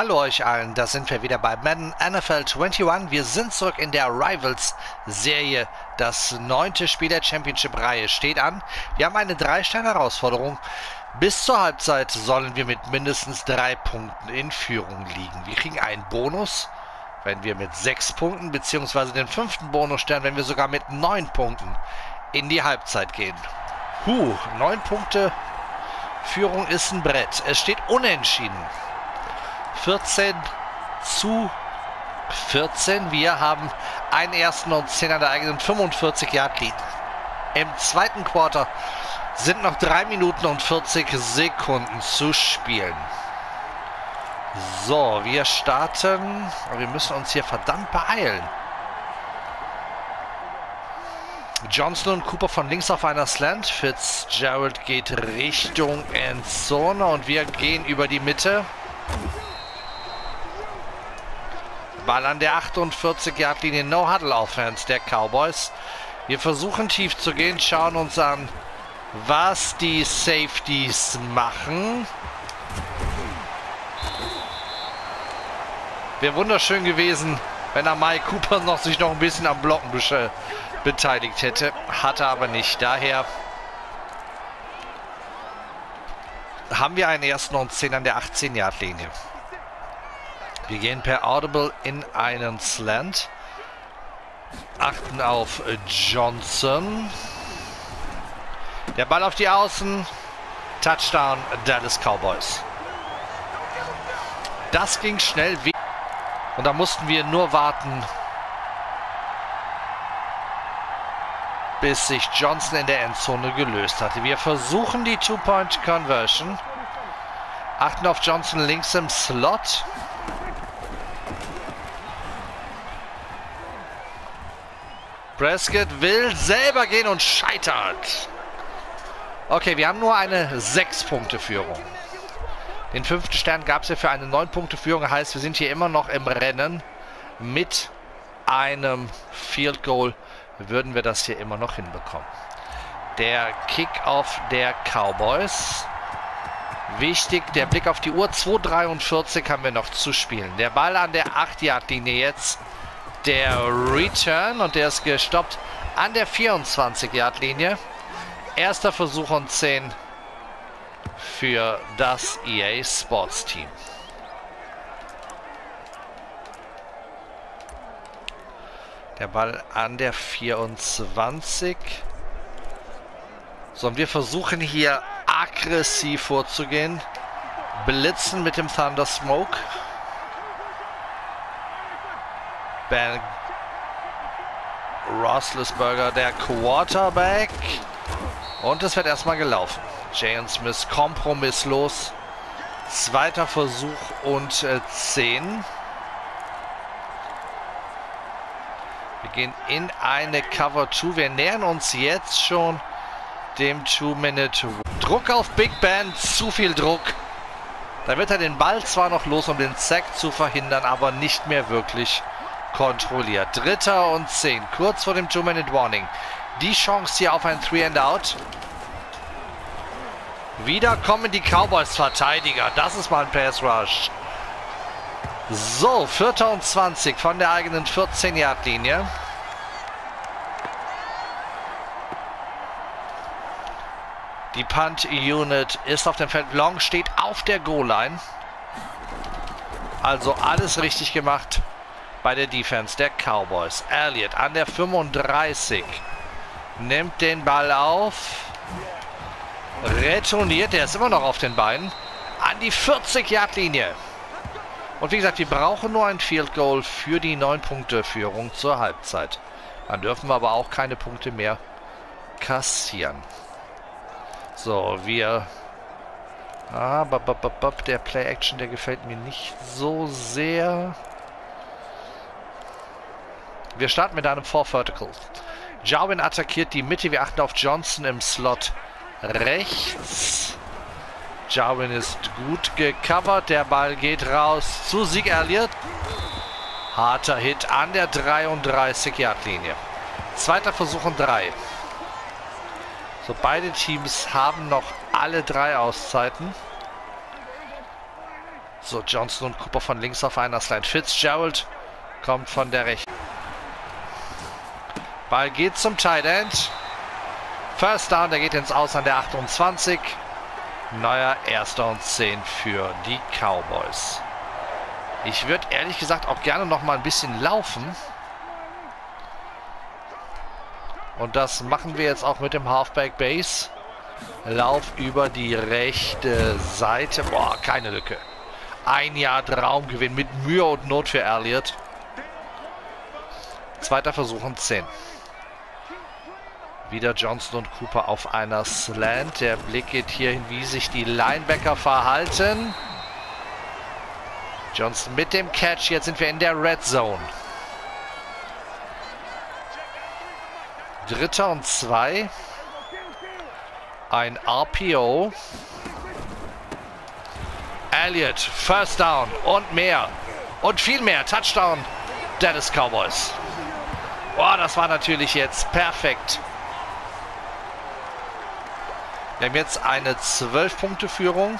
Hallo euch allen, da sind wir wieder bei Madden NFL 21. Wir sind zurück in der Rivals-Serie. Das neunte Spiel der Championship-Reihe steht an. Wir haben eine Drei-Sterne-Herausforderung. Bis zur Halbzeit sollen wir mit mindestens drei Punkten in Führung liegen. Wir kriegen einen Bonus, wenn wir mit sechs Punkten, beziehungsweise den fünften Bonusstern, wenn wir sogar mit neun Punkten in die Halbzeit gehen. Huh, neun Punkte Führung ist ein Brett. Es steht unentschieden. 14 zu 14. Wir haben einen ersten und 10 an der eigenen 45 Yard Lead. Im zweiten Quarter sind noch 3 Minuten und 40 Sekunden zu spielen. So, wir starten. Wir müssen uns hier verdammt beeilen. Johnson und Cooper von links auf einer Slant. Fitzgerald geht Richtung Endzone und wir gehen über die Mitte. Ball an der 48-Yard-Linie. No-Huddle-Offense der Cowboys. Wir versuchen tief zu gehen, schauen uns an, was die Safeties machen. Wäre wunderschön gewesen, wenn Amai Cooper noch sich noch ein bisschen am Blocken beteiligt hätte. Hatte aber nicht. Daher haben wir einen ersten und 10 an der 18-Yard-Linie. Wir gehen per Audible in einen Slant. Achten auf Johnson. Der Ball auf die Außen. Touchdown Dallas Cowboys. Das ging schnell. Und da mussten wir nur warten, bis sich Johnson in der Endzone gelöst hatte. Wir versuchen die Two-Point-Conversion. Achten auf Johnson links im Slot. Prescott will selber gehen und scheitert. Okay, wir haben nur eine 6-Punkte-Führung. Den fünften Stern gab es ja für eine 9-Punkte-Führung. Heißt, wir sind hier immer noch im Rennen mit einem Field Goal würden wir das hier immer noch hinbekommen. Der Kick-Off der Cowboys. Wichtig, der Blick auf die Uhr. 2,43 haben wir noch zu spielen. Der Ball an der 8-Yard-Linie jetzt. Der Return und der ist gestoppt an der 24-Yard-Linie. Erster Versuch und 10 für das EA Sports Team. Der Ball an der 24. So, und wir versuchen hier aggressiv vorzugehen. Blitzen mit dem Thunder Smoke. Ben Rosslisberger, der Quarterback. Und es wird erstmal gelaufen. Jalen Smith kompromisslos. Zweiter Versuch und äh, 10. Wir gehen in eine Cover 2. Wir nähern uns jetzt schon dem 2-Minute. Druck auf Big Ben, zu viel Druck. Da wird er den Ball zwar noch los, um den Sack zu verhindern, aber nicht mehr wirklich kontrolliert. Dritter und 10, kurz vor dem 2-Minute Warning. Die Chance hier auf ein 3-and-Out. Wieder kommen die Cowboys-Verteidiger. Das ist mal ein Pass-Rush. So, vierter und 20 von der eigenen 14-Yard-Linie. Die Punt-Unit ist auf dem Feld. Long steht auf der Goal-Line. Also alles richtig gemacht bei der Defense der Cowboys. Elliott an der 35. Nimmt den Ball auf. Retourniert. Der ist immer noch auf den Beinen. An die 40-Yard-Linie. Und wie gesagt, wir brauchen nur ein Field Goal für die 9-Punkte-Führung zur Halbzeit. Dann dürfen wir aber auch keine Punkte mehr kassieren. So, wir... Ah, bop, bop, bop, der Play-Action, der gefällt mir nicht so sehr. Wir starten mit einem Four Vertical. Jarwin attackiert die Mitte. Wir achten auf Johnson im Slot rechts. Jarwin ist gut gecovert. Der Ball geht raus zu Sieg Elliott. Harter Hit an der 33-Yard-Linie. Zweiter Versuch und drei. So, beide Teams haben noch alle drei Auszeiten. So, Johnson und Cooper von links auf einer Slide. Fitzgerald kommt von der rechten. Ball geht zum Tight End. First Down, der geht ins Aus an der 28. Neuer erster und 10 für die Cowboys. Ich würde ehrlich gesagt auch gerne noch mal ein bisschen laufen. Und das machen wir jetzt auch mit dem Halfback Base. Lauf über die rechte Seite. Boah, keine Lücke. Ein Jahr Raumgewinn mit Mühe und Not für Elliott. Zweiter Versuch und 10. Wieder Johnson und Cooper auf einer Slant. Der Blick geht hierhin, wie sich die Linebacker verhalten. Johnson mit dem Catch. Jetzt sind wir in der Red Zone. Dritter und zwei. Ein RPO. Elliott, First Down und mehr. Und viel mehr. Touchdown Dallas Cowboys. Boah, das war natürlich jetzt perfekt. Wir haben jetzt eine 12-Punkte-Führung.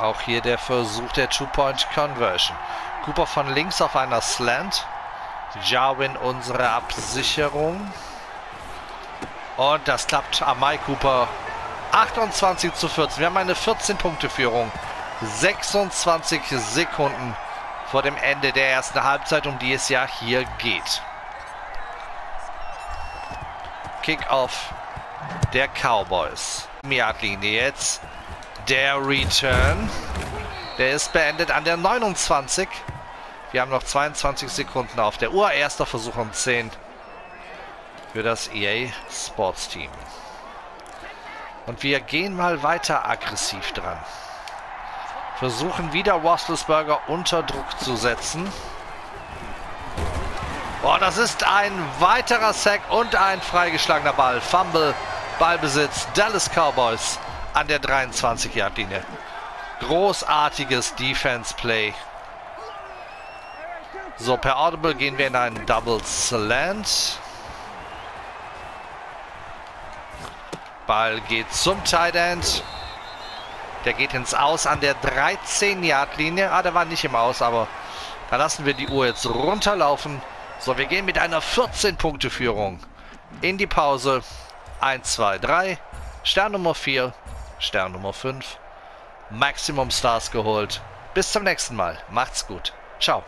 Auch hier der Versuch der Two-Point-Conversion. Cooper von links auf einer Slant. Jarwin unsere Absicherung. Und das klappt Amai Cooper. 28 zu 14. Wir haben eine 14-Punkte-Führung. 26 Sekunden vor dem Ende der ersten Halbzeit, um die es ja hier geht. Kickoff der Cowboys. Yardlinie jetzt. Der Return. Der ist beendet an der 29. Wir haben noch 22 Sekunden auf der Uhr. Erster Versuch um 10 für das EA Sports Team. Und wir gehen mal weiter aggressiv dran. Versuchen wieder Roethlisberger unter Druck zu setzen. Boah, das ist ein weiterer Sack und ein freigeschlagener Ball. Fumble, Ballbesitz, Dallas Cowboys an der 23-Yard-Linie. Großartiges Defense-Play. So, per Audible gehen wir in einen Double Slant. Ball geht zum Tight End. Der geht ins Aus an der 13-Yard-Linie. Ah, der war nicht im Aus, aber da lassen wir die Uhr jetzt runterlaufen. So, wir gehen mit einer 14-Punkte-Führung in die Pause. 1, 2, 3. Stern Nummer 4. Stern Nummer 5. Maximum Stars geholt. Bis zum nächsten Mal. Macht's gut. Ciao.